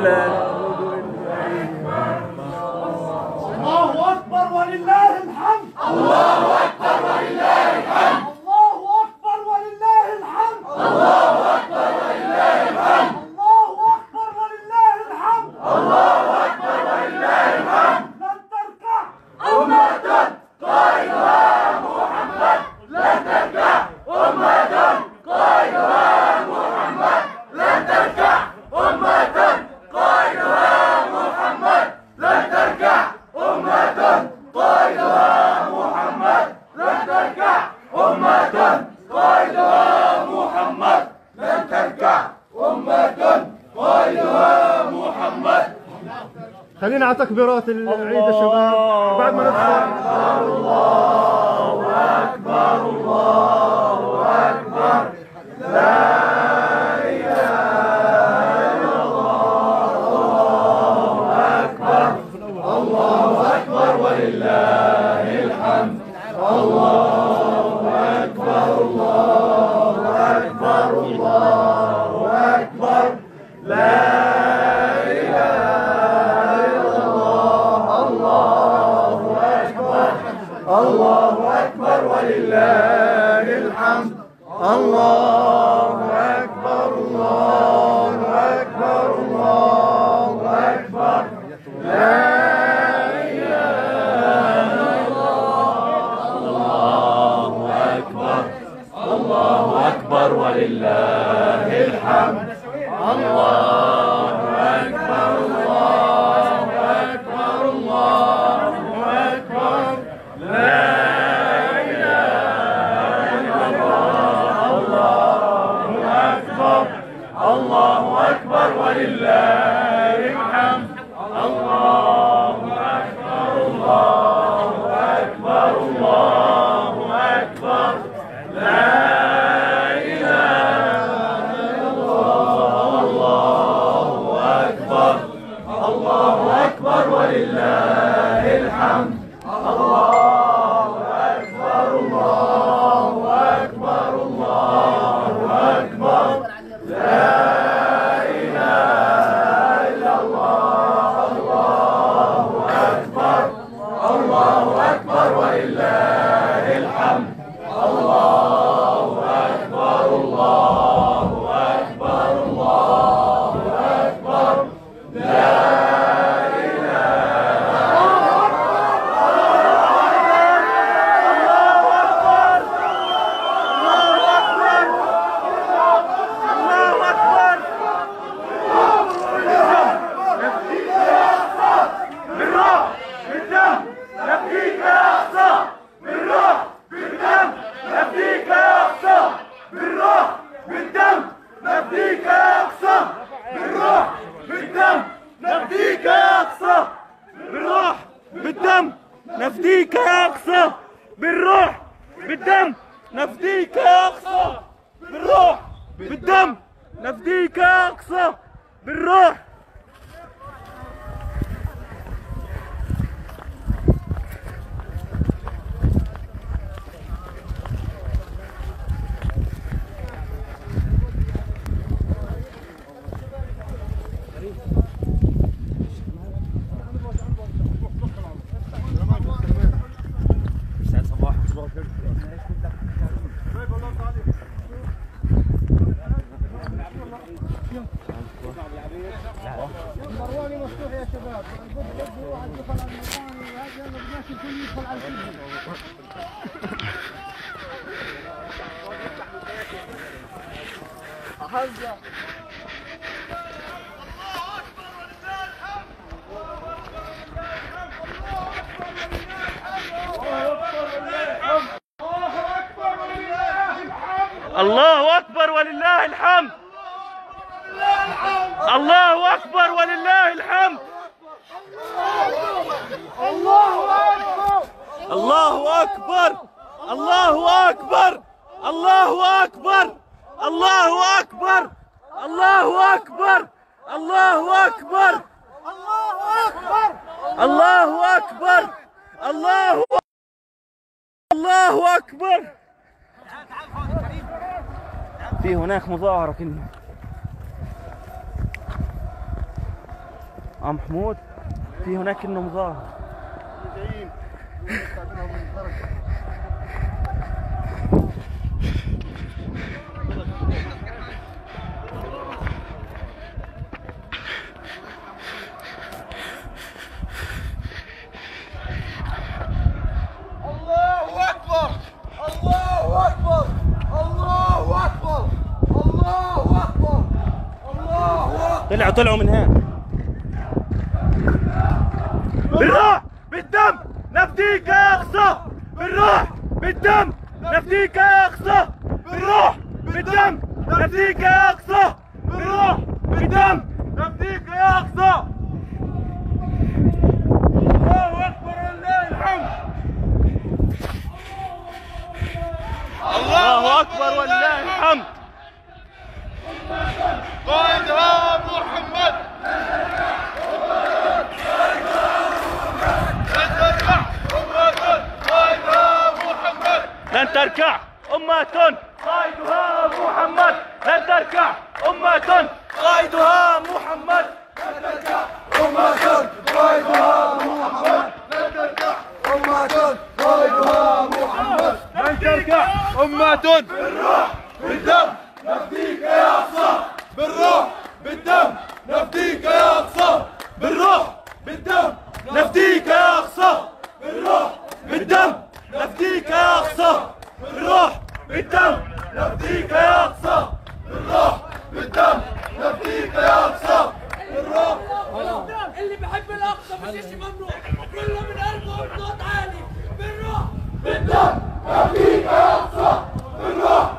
回来了 خلينا على تكبيرات العيد يا شباب. بعد ما ندخل الله أكبر الله لله الله أكبر! الله أكبر! الله أكبر! الله أكبر! الله أكبر! الله أكبر! الله أكبر! الله الله أكبر! في هناك مظاهرة كنا عم محمود في هناك إنه مظاهرة الله أكبر الله أكبر الله أكبر الله أكبر الله أكبر طلعوا طلعوا من هنا. بالدم نفديك يا اقصى بالروح! بالدم! نفديك يا اقصى بالروح! بالدم! نفديك يا اقصى بالروح! بالدم! نفديك يا اقصى الله أكبر! ولله الحمد الله أكبر! ولله الحمد قائدها محمد قائدها محمد لن تركع أمة. قائدها محمد. لن تركع أمة. قائدها محمد. لن تركع أمة. بالدم نفديك يا أقصى. بالروح بالدم نفديك يا أقصى. بالروح بالدم نفديك يا أقصى. بالروح بالدم نفديك يا أقصى. بالروح بالدم نفديك يا أقصى. بالروح بالدم نفديك يا أقصى. بالروح اللي بيحب الأقصى مش شيء ممنوع كله من قلبه بصوت عالي. بالروح بالدم نفديك يا أقصى. بالروح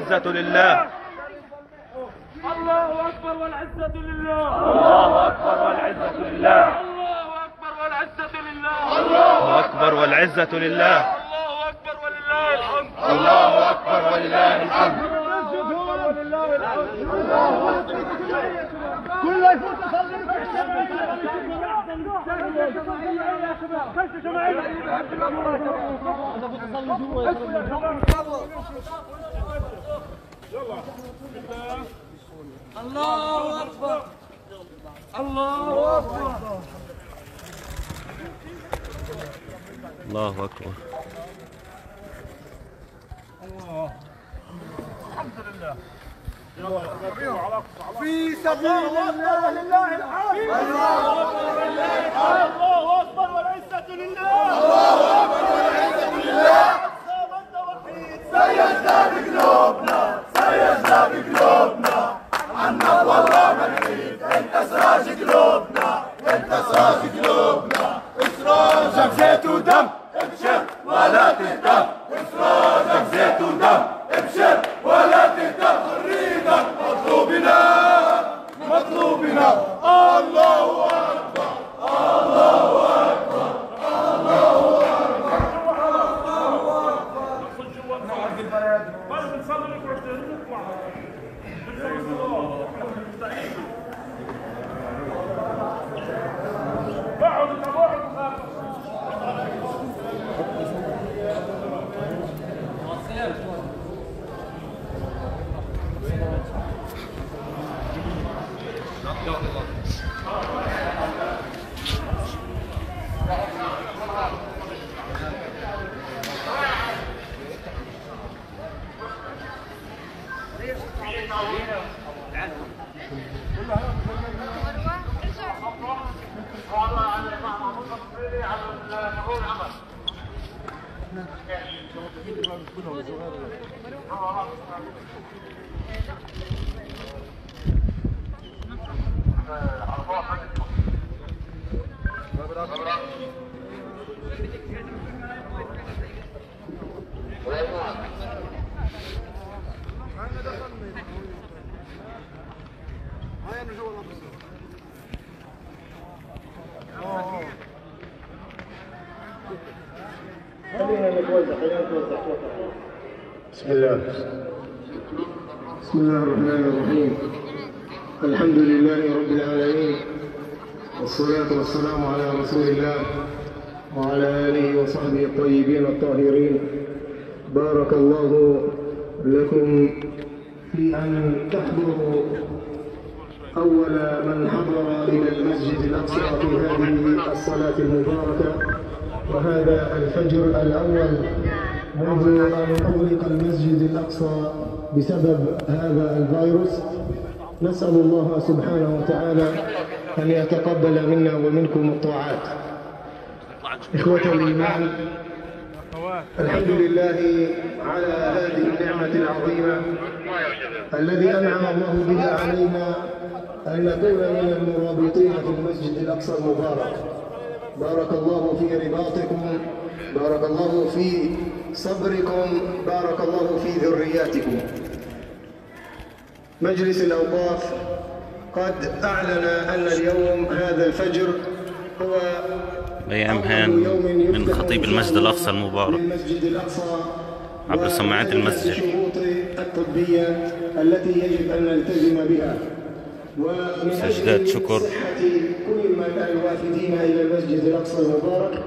والعزة لله. الله أكبر والعزة لله. الله أكبر والعزة لله. الله أكبر والعزة لله. الله أكبر والعزة لله. الله أكبر ولله الحمد. الله أكبر ولله الحمد. كل يفوت يصلي الله أكبر. الله أكبر. الله أكبر. في سبيل الله لله الحمد. الله أكبر والعزة لله. الله أكبر والعزة لله. أنت وحيد سيزداد قلوبنا سيزداد قلوبنا عنا والله ما نريد انت سراج قلوبنا انت سراج قلوبنا سراجك زيت ودم ابشر ولا تهتم سراجك زيت ودم ابشر ولا تهتم نريدك مطلوبنا مطلوبنا الله اكبر بسم الله الرحمن الرحيم. الحمد لله رب العالمين والصلاة والسلام على رسول الله وعلى آله وصحبه الطيبين الطاهرين. بارك الله لكم في أن تحضروا أول من حضر إلى المسجد الأقصى في هذه الصلاة المباركة وهذا الفجر الأول. منذ أن أغلق المسجد الأقصى بسبب هذا الفيروس. نسأل الله سبحانه وتعالى أن يتقبل منا ومنكم الطاعات. إخوة الإيمان الحمد لله على هذه النعمة العظيمة الذي أنعم الله بها علينا أن نكون من المرابطين في المسجد الأقصى المبارك. بارك الله في رباطكم بارك الله في صبركم بارك الله في ذرياتكم مجلس الأوقاف قد أعلن أن اليوم هذا الفجر هو بيان أول هان يوم من خطيب المسجد الأقصى المبارك عبر سماعات المسجد. الشروط الطبية التي يجب أن نلتزم بها ومن سجدات شكر. كل من الوافدين إلى المسجد الأقصى المبارك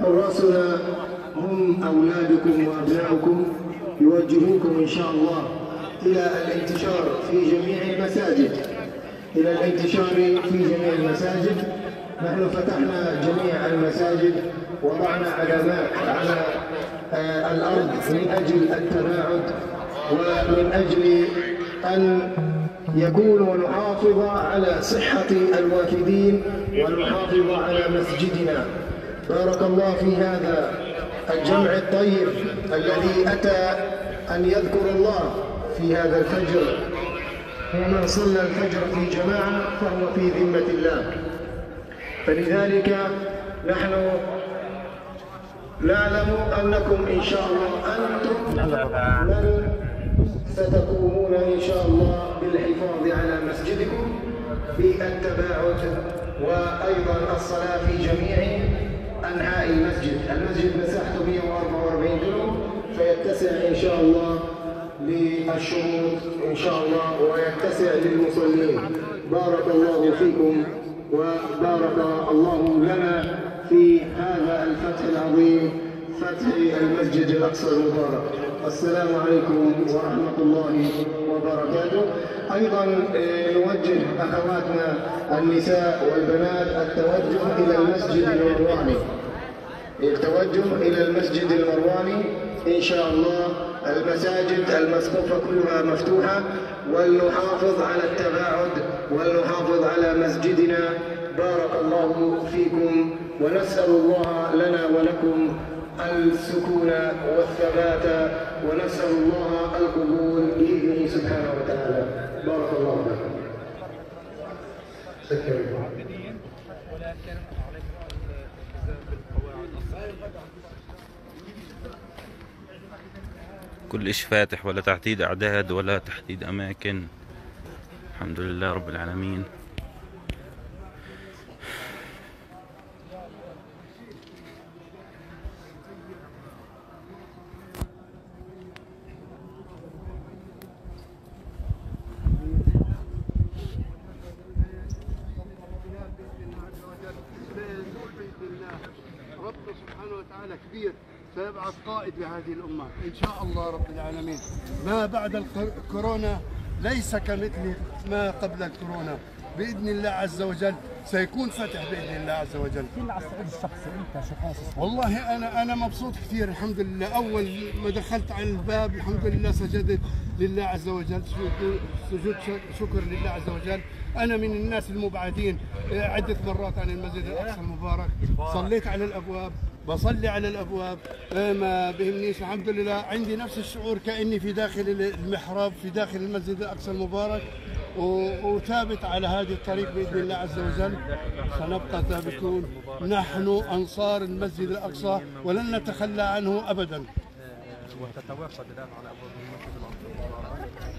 حراسنا هم أولادكم وأبناؤكم يوجهوكم إن شاء الله إلى الانتشار في جميع المساجد. إلى الانتشار في جميع المساجد. نحن فتحنا جميع المساجد وضعنا علامات على آه، الأرض من أجل التباعد ومن أجل أن يكون ونحافظ على صحة الوافدين ونحافظ على مسجدنا. بارك الله في هذا. الجمع الطيب الذي أتى أن يذكر الله في هذا الفجر. ومن صلى الفجر في جماعة فهو في ذمة الله. فلذلك نحن نعلم أنكم إن شاء الله أنتم من ستقومون إن شاء الله بالحفاظ على مسجدكم بالتباعد وأيضا الصلاة في جميع أنحاء المسجد. المسجد مساحته 144 دونم فيتسع إن شاء الله للشروط إن شاء الله ويتسع للمصلين. بارك الله فيكم وبارك الله لنا في هذا الفتح العظيم فتح المسجد الأقصى المبارك. السلام عليكم ورحمة الله وبركاته. أيضا آه، نوجه أخواتنا النساء والبنات التوجه إلى المسجد المرواني التوجه إلى المسجد المرواني إن شاء الله. المساجد المسقوفة كلها مفتوحة. ولنحافظ على التباعد ولنحافظ على مسجدنا. بارك الله فيكم ونسأل الله لنا ولكم السكون والثبات ونسأل الله القبول بإذنه سبحانه وتعالى. بارك الله لكم شكرا كل إشي فاتح ولا تحديد أعداد ولا تحديد أماكن. الحمد لله رب العالمين رب سبحانه وتعالى كبير سيبعث قائد لهذه إن شاء الله رب العالمين. ما بعد الكورونا ليس كمثل ما قبل الكورونا. بإذن الله عز وجل سيكون فتح بإذن الله عز وجل. على الصعيد الشخصي أنت شو حاسس والله أنا أنا مبسوط كثير. الحمد لله. أول ما دخلت على الباب الحمد لله سجدت لله عز وجل. سجود- شكر لله عز وجل. أنا من الناس المبعدين. عدة مرات عن المسجد الأقصى المبارك. صليت على الأبواب. بصلي على الأبواب. آه، ما بهمنيش الحمد لله. عندي نفس الشعور كأني في داخل المحراب في داخل المسجد الأقصى المبارك وثابت على هذه الطريق بإذن الله عز وجل. سنبقى ثابتون. نحن أنصار المسجد الأقصى ولن نتخلى عنه ابدا. وتتوافد الان على ابواب المسجد الاقصى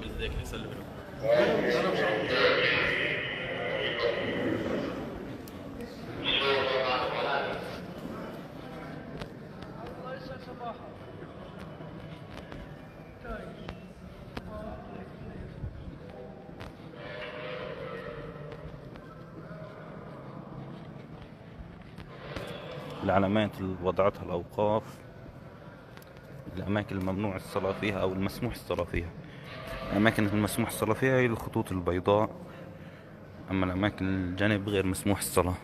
بالذات يسلم لهم العلامات اللي وضعتها الأوقاف الأماكن الممنوع الصلاة فيها أو المسموح الصلاة فيها. الأماكن المسموح الصلاة فيها هي الخطوط البيضاء أما الأماكن الجانب غير مسموح الصلاة.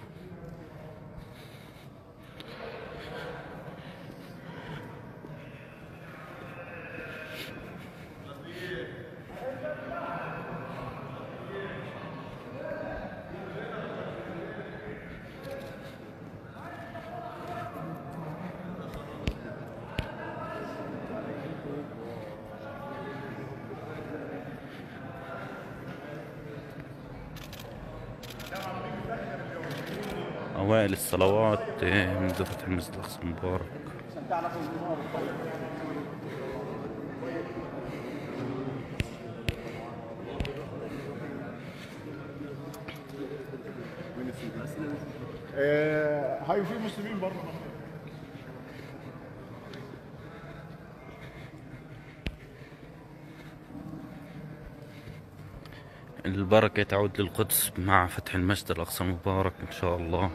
منذ فتح المسجد الأقصى المبارك هاي في مسلمين برضه البركة تعود للقدس مع فتح المسجد الأقصى المبارك إن شاء الله.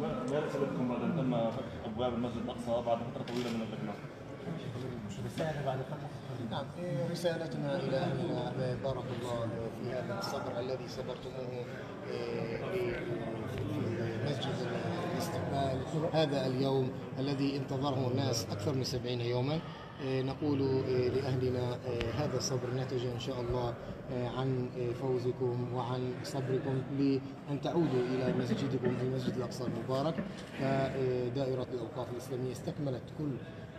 ما ما لكم بعد تم فتح أبواب المسجد الأقصى بعد طويلة من اللجنه؟ نعم إيه، رسالتنا إلى أهلنا بارك الله في هذا الصبر الذي صبرتموه إيه، في مسجد الاستقبال هذا اليوم الذي انتظره الناس أكثر من سبعين يوما. إيه، نقول إيه، لأهلنا إيه، هذا الصبر نتج إن شاء الله عن فوزكم وعن صبركم لأن تعودوا إلى مسجدكم المسجد الأقصى المبارك. فدائرة الأوقاف الإسلامية استكملت كل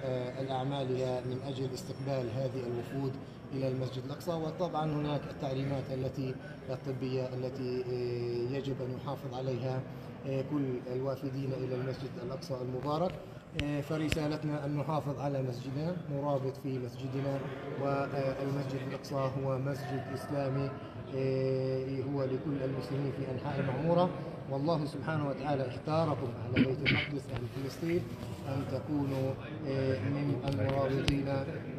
آه، الأعمالها من أجل استقبال هذه الوفود إلى المسجد الأقصى. وطبعا هناك التعليمات التي الطبية التي آه، يجب أن يحافظ عليها. آه، كل الوافدين إلى المسجد الأقصى المبارك. آه، فرسالتنا أن نحافظ على مسجدنا نرابط في مسجدنا والمسجد الأقصى هو مسجد إسلامي آه، هو لكل المسلمين في أنحاء المعمورة. والله سبحانه وتعالى اختاركم أهل بيت المقدس أهل فلسطين أن تكونوا آه، من المرابطين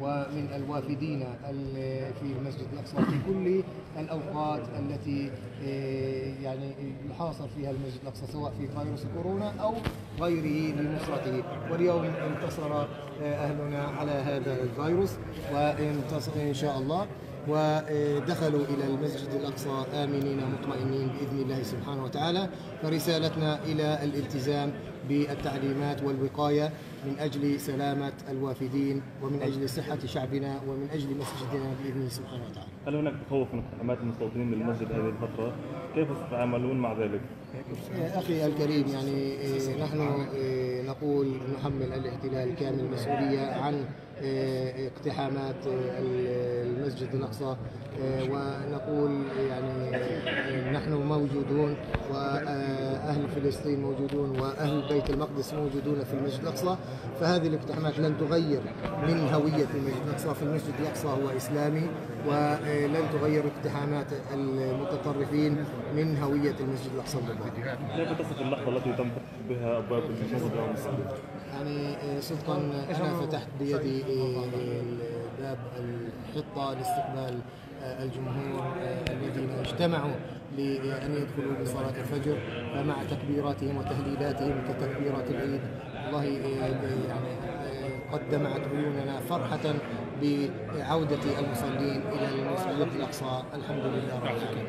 ومن الوافدين ال- في المسجد الأقصى. في كل الأوقات التي آه، يعني يحاصر فيها المسجد الأقصى سواء في فيروس كورونا أو غيره لنصرته واليوم انتصر آه، أهلنا على هذا الفيروس وانتصر إن شاء الله. ودخلوا إلى المسجد الأقصى آمنين مطمئنين بإذن الله سبحانه وتعالى فرسالتنا إلى الالتزام بالتعليمات والوقاية. من أجل سلامة الوافدين ومن أجل صحة شعبنا ومن أجل مسجدنا بإذنه سبحانه وتعالى هل هناك تخوف من اقتحامات المستوطنين للمسجد هذه الفترة؟ كيف ستتعاملون مع ذلك؟ أخي الكريم يعني إيه، نحن إيه، نقول نحمل الاحتلال كامل المسؤولية عن إيه، اقتحامات إيه، المسجد الأقصى إيه، ونقول يعني إيه، نحن موجودون وأهل فلسطين موجودون وأهل بيت المقدس موجودون في المسجد الأقصى فهذه الاقتحامات لن تغير من هوية المسجد الأقصى في المسجد الأقصى هو إسلامي ولن تغير اقتحامات المتطرفين من هوية المسجد الأقصى المبارك كيف تصف اللحظة التي تم بها أبواب المسجد الأقصى؟ يعني آه، صدقا أنا فتحت بيدي آه، باب الحطة لاستقبال آه، الجمهور آه، الذين اجتمعوا لأن يدخلوا بصلاه الفجر فمع تكبيراتهم وتهليلاتهم كتكبيرات العيد والله آه، يعني آه، قد دمعت عيوننا فرحة بعودة المصلين إلى المسجد الأقصى. الحمد لله رب العالمين.